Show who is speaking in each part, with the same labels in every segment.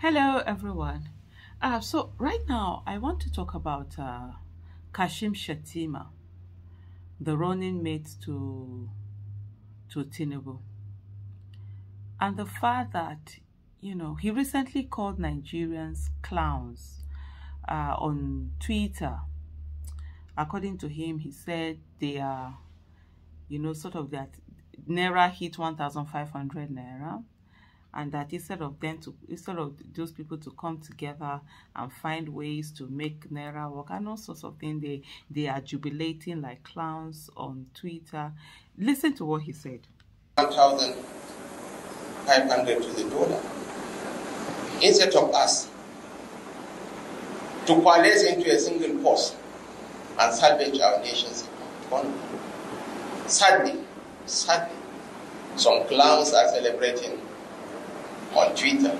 Speaker 1: Hello, everyone. Uh, so right now, I want to talk about uh, Kashim Shettima, the running mate to to Tinubu, and the fact that you know he recently called Nigerians clowns uh, on Twitter. According to him, he said they are, you know, sort of that Naira hit 1,500 Naira and that instead of them to instead of those people to come together and find ways to make naira work and all sorts of things they they are jubilating like clowns on twitter. Listen to what he said.
Speaker 2: 1500 to the dollar. Instead of us to coalesce into a single force and salvage our nation's economy. Sadly sadly some clowns are celebrating on Twitter.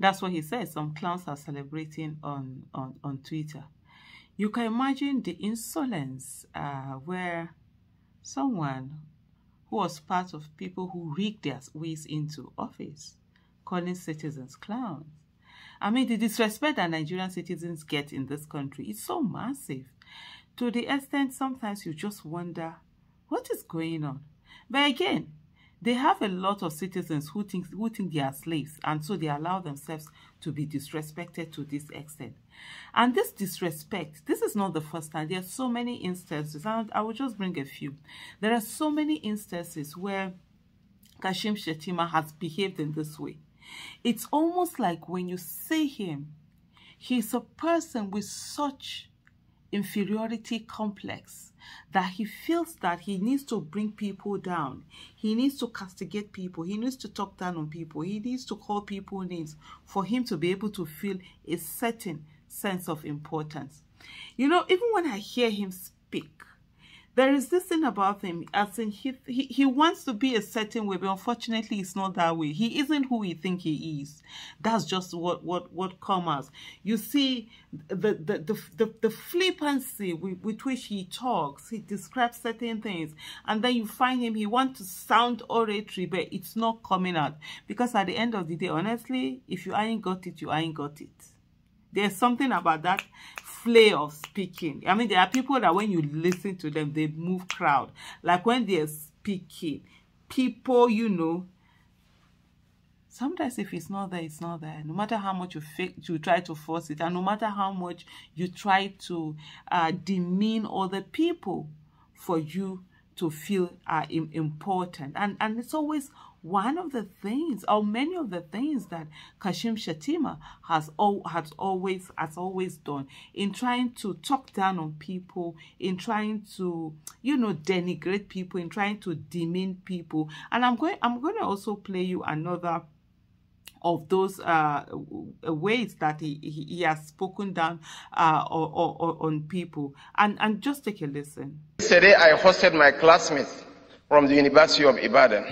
Speaker 1: That's what he said. Some clowns are celebrating on, on, on Twitter. You can imagine the insolence uh, where someone who was part of people who rigged their ways into office, calling citizens clowns. I mean, the disrespect that Nigerian citizens get in this country is so massive. To the extent sometimes you just wonder, what is going on? But again, they have a lot of citizens who think, who think they are slaves, and so they allow themselves to be disrespected to this extent. And this disrespect, this is not the first time. There are so many instances, and I will just bring a few. There are so many instances where Kashim Shettima has behaved in this way. It's almost like when you see him, he's a person with such inferiority complex that he feels that he needs to bring people down. He needs to castigate people. He needs to talk down on people. He needs to call people names for him to be able to feel a certain sense of importance. You know, even when I hear him speak, there is this thing about him as in he, he he wants to be a certain way but unfortunately it's not that way. He isn't who he think he is. That's just what what what comes. You see the the the, the, the flippancy with, with which he talks he describes certain things and then you find him he wants to sound oratory but it's not coming out. Because at the end of the day honestly if you ain't got it you ain't got it there's something about that flair of speaking. I mean, there are people that when you listen to them, they move crowd. Like when they're speaking, people, you know, sometimes if it's not there, it's not there. No matter how much you fake, you try to force it, and no matter how much you try to uh, demean other people for you to feel uh, important. And, and it's always one of the things or many of the things that Kashim Shettima has all has always has always done in trying to talk down on people in trying to you know denigrate people in trying to demean people and I'm going I'm going to also play you another of those uh, ways that he, he, he, has spoken down uh, or, or, or on people. And, and just take a listen.
Speaker 2: Yesterday, I hosted my classmates from the University of Ibadan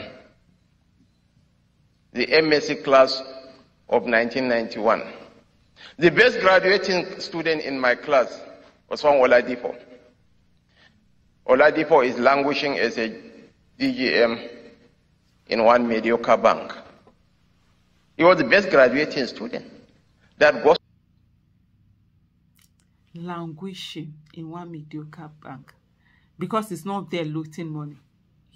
Speaker 2: the MSc class of 1991. The best graduating student in my class was from Oladipo. Oladipo is languishing as a DGM in one mediocre bank. He was the best graduating student that goes
Speaker 1: languishing in one mediocre bank because it's not there looting money.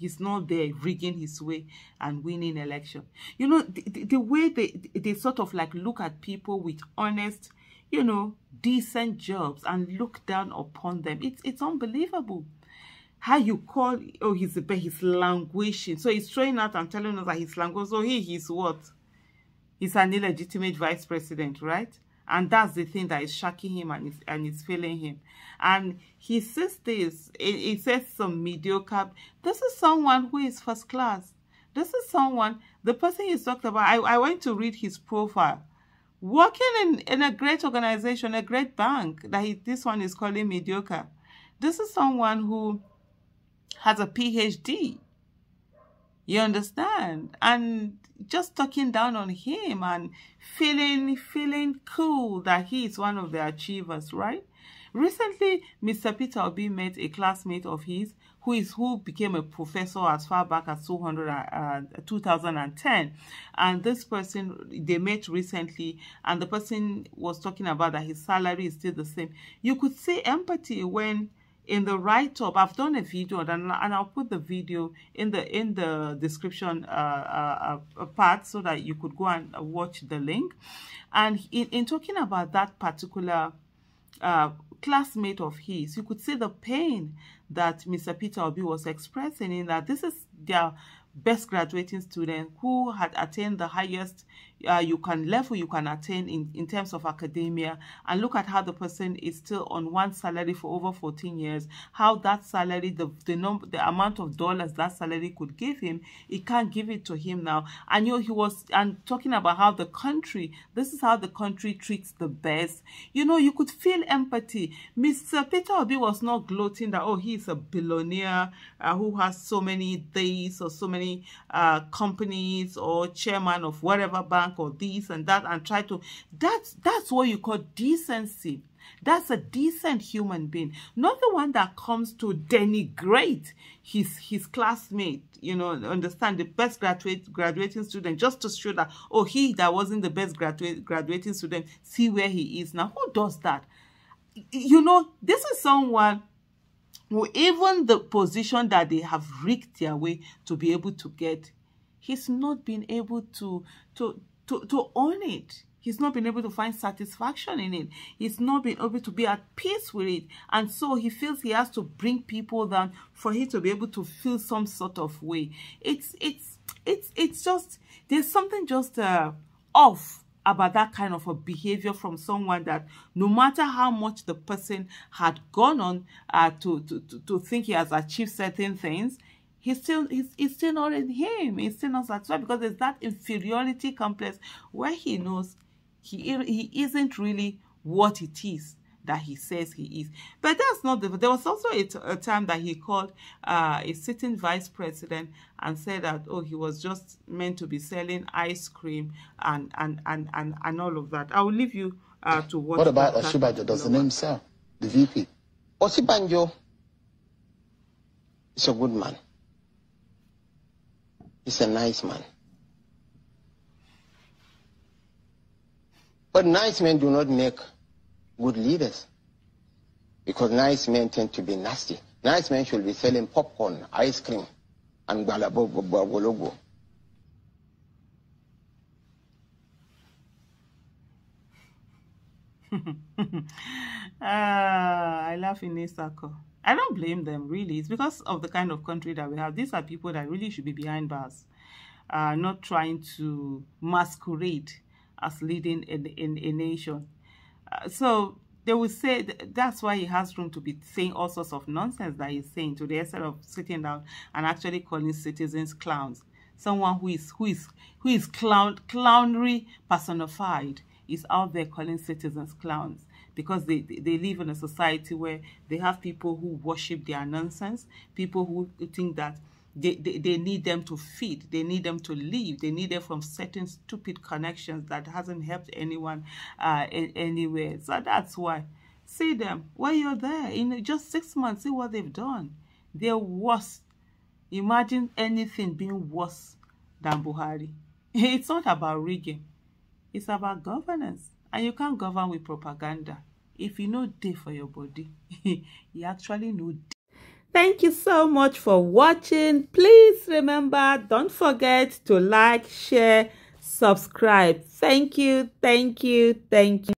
Speaker 1: He's not there rigging his way and winning election. You know, the, the, the way they, they sort of like look at people with honest, you know, decent jobs and look down upon them. It's, it's unbelievable how you call oh he's a he's languishing so he's throwing out and telling us that he's languishing so he he's what he's an illegitimate vice president right and that's the thing that is shocking him and is, and is failing him. And he says this, he says some mediocre, this is someone who is first class. This is someone, the person he's talked about, I, I went to read his profile. Working in, in a great organization, a great bank, that he, this one is calling mediocre. This is someone who has a PhD. You understand? And just talking down on him and feeling feeling cool that he is one of the achievers, right? Recently, Mr. Peter Obi met a classmate of his who is who became a professor as far back as 200, uh, 2010 and this person they met recently and the person was talking about that his salary is still the same you could see empathy when in the write-up i've done a video and, and i'll put the video in the in the description uh, uh, uh, part so that you could go and watch the link and in, in talking about that particular uh, classmate of his, you could see the pain that Mr. Peter Obi was expressing in that this is their best graduating student who had attained the highest uh, you can level you can attain in, in terms of academia and look at how the person is still on one salary for over 14 years how that salary the the number the amount of dollars that salary could give him it can't give it to him now. And you know he was and talking about how the country this is how the country treats the best. You know you could feel empathy. Mr peter obi was not gloating that oh he's a billionaire uh, who has so many days or so many uh, companies or chairman of whatever bank or this and that and try to that's that's what you call decency. That's a decent human being. Not the one that comes to denigrate his his classmate you know understand the best graduate graduating student just to show that oh he that wasn't the best graduate graduating student see where he is now. Who does that? You know this is someone who even the position that they have rigged their way to be able to get, he's not been able to, to, to, to own it. He's not been able to find satisfaction in it. He's not been able to be at peace with it. And so he feels he has to bring people down for him to be able to feel some sort of way. It's, it's, it's, it's just, there's something just uh, off about that kind of a behavior from someone that no matter how much the person had gone on uh, to, to, to, to think he has achieved certain things, he's still he's, he's still not in him. He's still not satisfied because there's that inferiority complex where he knows he, he isn't really what it is that he says he is. But that's not the. There was also a, a time that he called uh, a sitting vice president and said that oh he was just meant to be selling ice cream and and and and, and all of that. I will leave you uh, to watch.
Speaker 3: What about Osinbajo? Does the name sell? The VP. Osinbajo is a good man. He's a nice man. But nice men do not make good leaders. Because nice men tend to be nasty. Nice men should be selling popcorn, ice cream, and balabogologo.
Speaker 1: ah, I laugh in a circle. I don't blame them, really. It's because of the kind of country that we have. These are people that really should be behind bars, uh, not trying to masquerade as leading in, in a nation. Uh, so they will say that's why he has room to be saying all sorts of nonsense that he's saying to the of sitting down and actually calling citizens clowns. Someone who is who is who is clown clownery personified is out there calling citizens clowns because they, they live in a society where they have people who worship their nonsense, people who think that they, they, they need them to feed they need them to live they need them from certain stupid connections that hasn't helped anyone uh anywhere. So that's why. See them while you're there in just six months see what they've done. They're worse. Imagine anything being worse than buhari. It's not about rigging it's about governance and you can't govern with propaganda if you know day for your body you actually know day. Thank you so much for watching. Please remember, don't forget to like, share, subscribe. Thank you, thank you, thank you.